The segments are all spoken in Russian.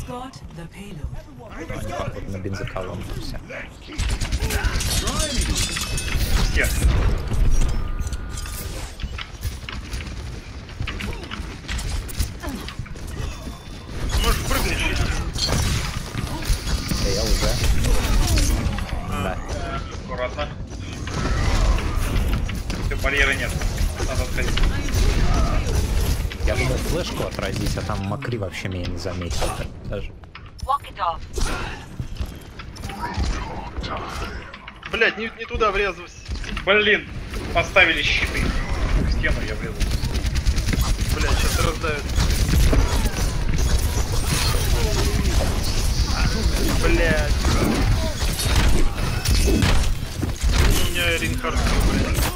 Escort the payload. Они, походу, на бензоколонку все. Все. Можешь флешку отразить, а там Макри вообще меня не заметил даже. Walk it off. Блять, не, не туда врезался. Блин, поставили щиты. В стену я врезал. Блять, сейчас раздают. Блять. У меня Ринхард, блядь.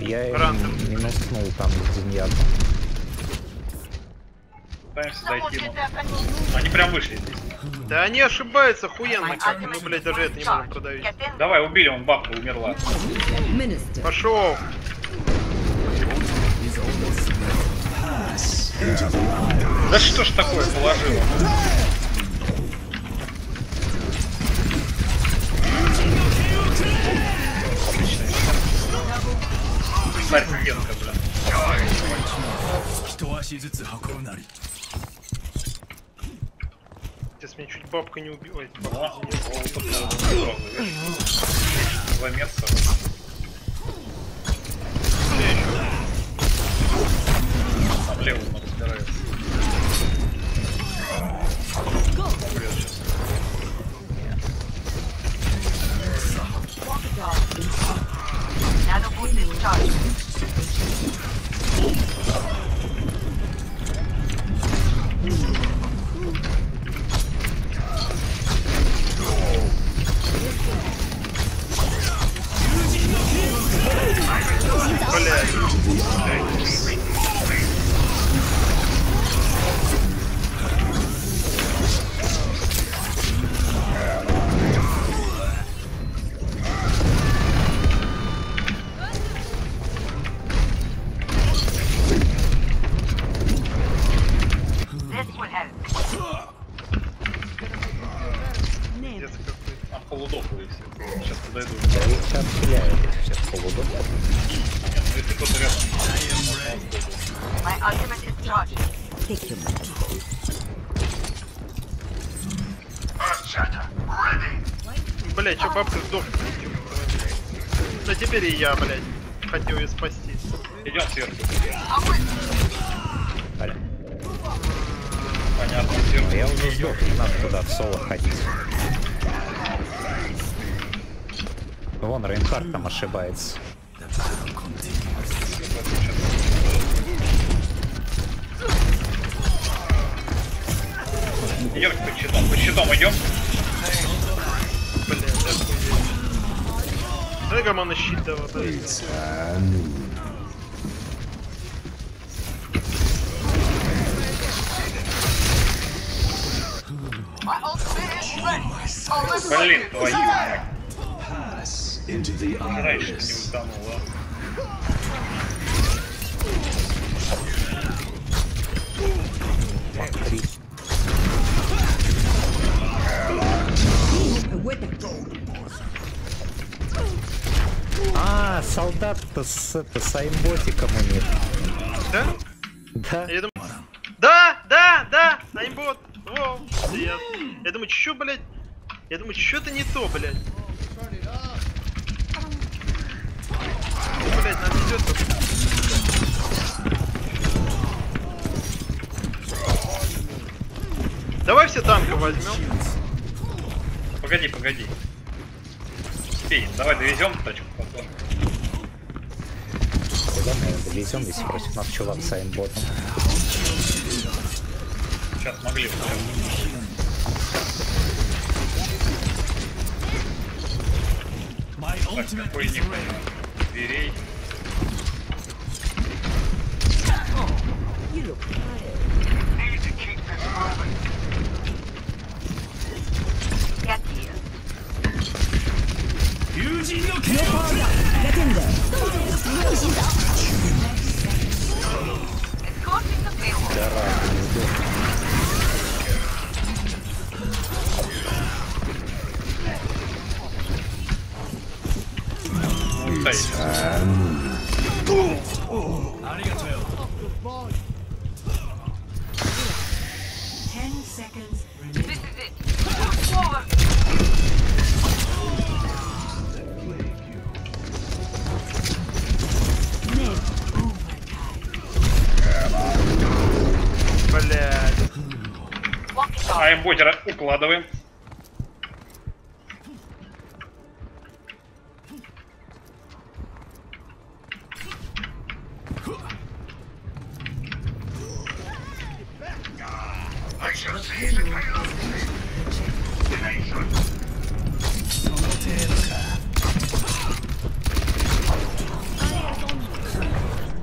Но я Рандом. не наткнул там с Зиньяком. Пытаемся дойти. and Они прям вышли здесь. Да они ошибаются охуенно, My как мы, блядь, даже это не можем продавить. Давай, убили, он бабка умерла. Пошел. Да что ж такое положило? тварь приделка, бля. Сейчас меня чуть бабка не убила. Два места. Пиздец какой. Там полудохлые все. Сейчас подойду. Да их сейчас стреляют всех полудов. Нет, ну если кто-то рядом. My ultimate is charged. Take your money. Блядь, что бабка сдохла? Да теперь и я, блядь. Хотел ее спасти. Идем сверху. Блин. Понятно, А сверху. я уже сдох, не надо туда в соло ходить. Вон Рейнхард там ошибается. Идем по щитам. По щитам идем. Дай гамма на щит давай, Блин, твою мать. Into the Раньше не утонула. А, солдат-то с, это, с аимботиком у них. Да? Да? Я думаю... Да, да, да, аймбот. Во, я, я думаю, чё, блядь? Я думаю, что-то не то. Блядь, нас идет Давай все танка возьмем. Погоди, погоди. Успеем. Давай довезем тачку потом. Куда мы его довезем, если против нас чувак с аимботом? Сейчас могли. My Так, какой ready. Дверей. Блядь. Off. Аймботера укладываем.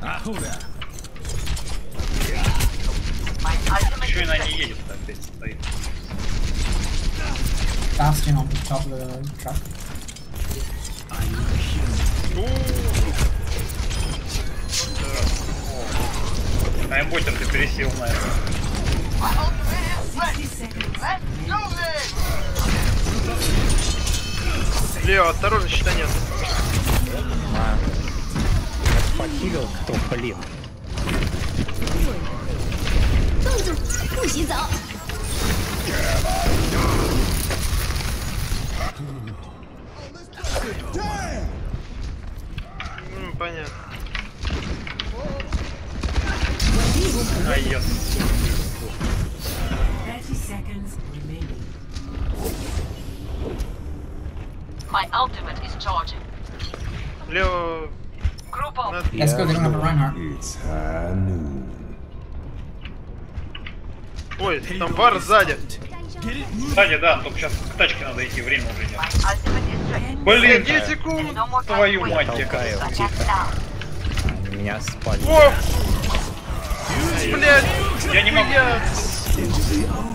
Ahura. My ultimate Еще и is она не ready. едет опять стоит. Bastion on the top of the truck. Аймботер ты пересел на Лео, осторожно, щита нет. А, похилил кто, блин. М, Понятно. Ай, ёс. 30 seconds remaining. My ultimate is charging. Лево. Группа. Let's go get another Reinhardt. It's noon. Ой, там вар сзади. Сзади, да, только сейчас к тачке надо идти, время уже идет. Блин, 10 секунд! Твою мать, какая? каю. Меня спали. О! Блять! Я не могу.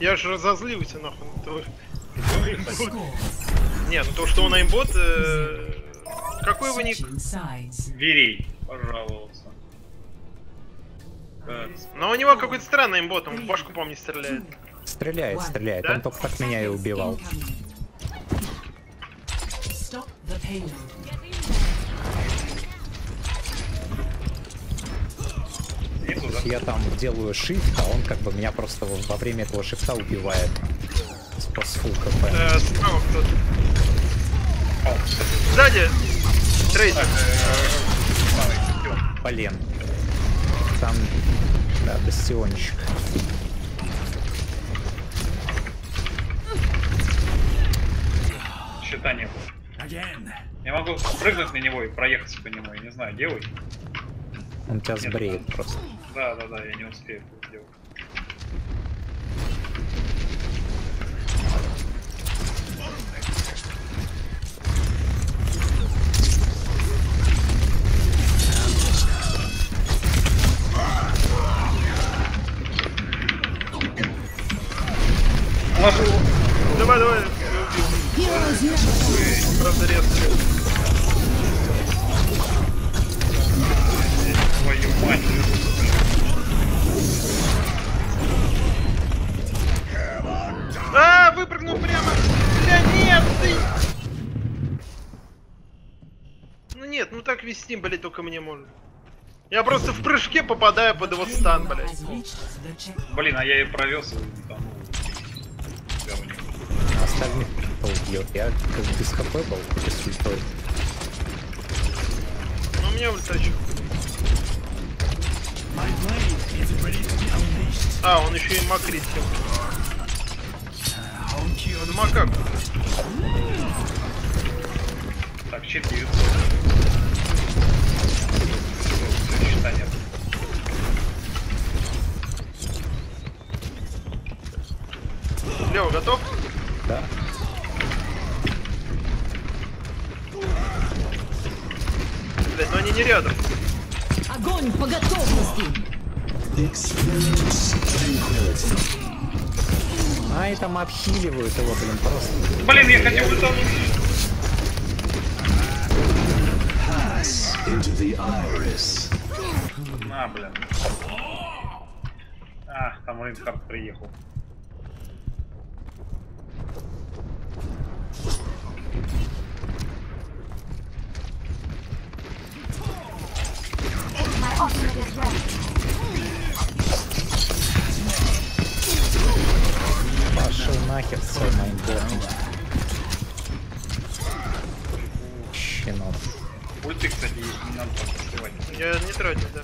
Я же разозлился, нахуй. на то. Не, ну то, что он аймбот... э, Какой его ник? Верей пожаловался. Но у него какой-то странный имбот, он в башку, по-моему, не стреляет. Стреляет, стреляет. Да? Он только так меня и убивал. Stop the payload. Снизу, да? Я там делаю shift, а он как бы меня просто во время этого шифта убивает. С с full хп. Э, справа кто-то. Сзади! Трейсер. Э. Блин. Там, да, бастиончик. Щита не было. Я могу прыгнуть на него и проехаться по нему, я не знаю, делай. Он тебя сбреет просто. Да, да, да, я не успею это сделать. Давай, давай. я убил. Правда, резко. Ну нет, ну так вести, блядь, только мне можно. Я просто в прыжке попадаю под его стан, блядь. Блин, а я и провез и там. Остальных кто убьет. Я как без хп был, без ультой. Ну, у меня ультачу. А, он еще и макрит. Honky Он макак. Щит 900. Всё, щита нет. Лева, готов? Да? Блять, но они не рядом. Огонь по готовности. А, и там обхиливают его, блин, просто. Блин, я хотел утонуть. На, блин. А, там Рейнхард приехал. Пошел нахер с своим майнботом. Ульты, кстати, не надо просто. Я не тратил, да.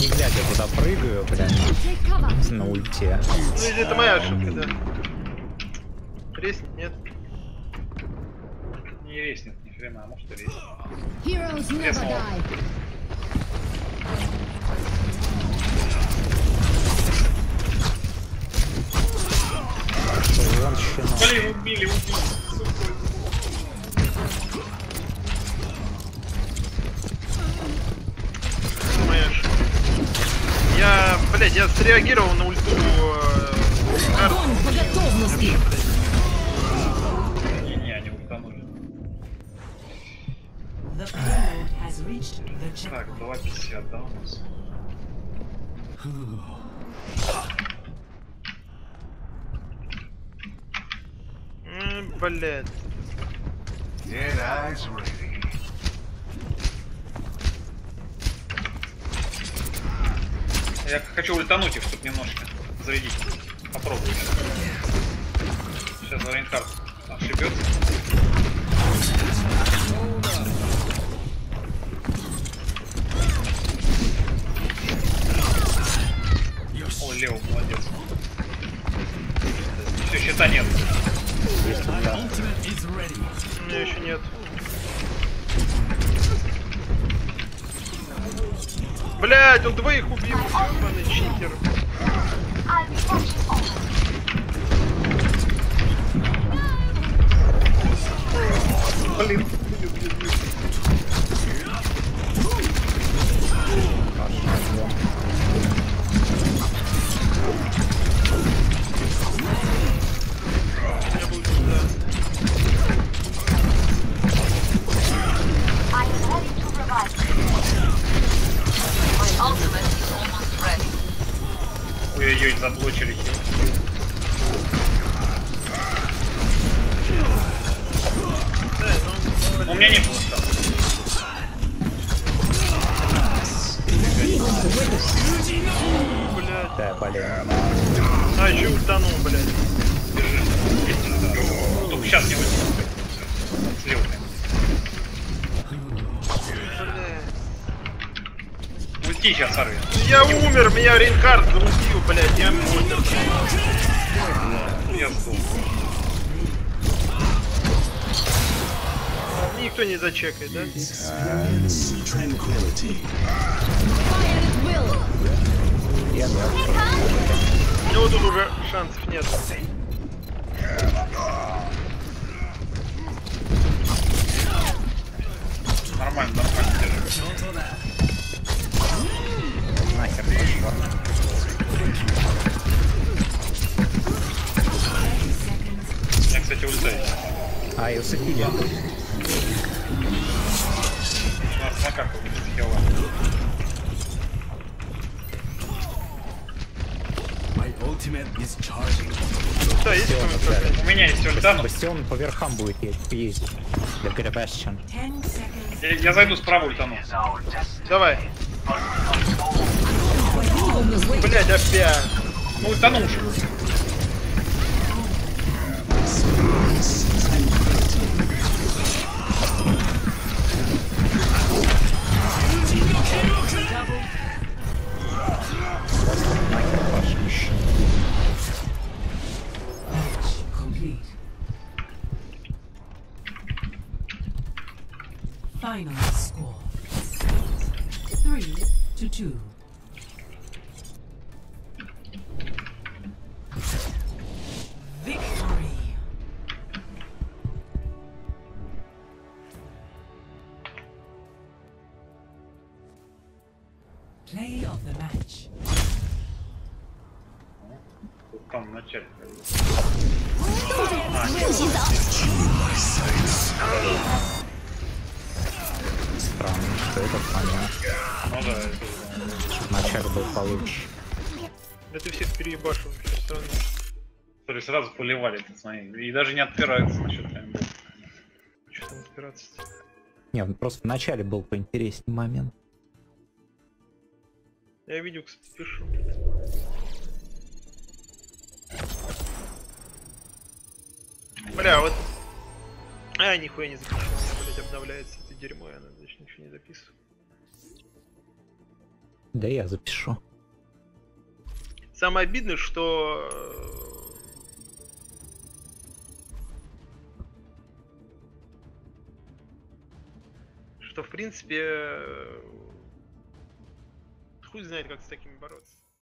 Не глядя туда прыгаю, прям на ульте. Ну, или это моя ошибка, да. Резнить нет. Не резнет, ни хрена, а может и щенок. Блин, убили, убили. Я, блядь, я среагировал на ульту э. Огонь по готовности. Не-не, они Так, checkpoint. 2.50, да, у нас? М, Блядь. Я хочу ультануть их, чтобы немножко зарядить. Попробую. Сейчас Рейнхард ошибется. О, Лео, молодец. Все, щита нет. Is ready. У меня еще нет. Блять, он двоих убил, читер. Меня не пусто. блядь. Да, блин. А, еще утонул, блядь. Только сейчас не выйдет. Слева. Ульти сейчас сорви. Я умер, меня Рейнхард убил, блядь, я умер. Я сдох. Никто не зачекает, да? Fire at will. Я мертв. У него тут уже шансов нет. Нормально, нормально. держи. Нахер пошла. У меня, кстати, ульта есть. А, и усыпили. Is charging. Да, есть. У меня есть ульта, но Бастион по верхам будет ездить. Для seconds. я, я зайду справа ультану. Давай. Блять, опять. Ну ультану уже. Play of the match. Тут там в начале. 洗澡。Странно, что этот момент. Ну да, это... Был получше. Да ты всех переебашил, вообще странно. Которые сразу поливали, пацаны. И даже не отпираются насчет. Что там отпираться-то? Не, ну просто вначале был поинтереснее момент. Я видео, кстати, пишу. Бля, вот... А, нихуя не запишу. У меня, блядь, обновляется это дерьмо, я, значит, ничего не записываю. Да я запишу. Самое обидное, что... Что, в принципе... Хуй знает, как с такими бороться.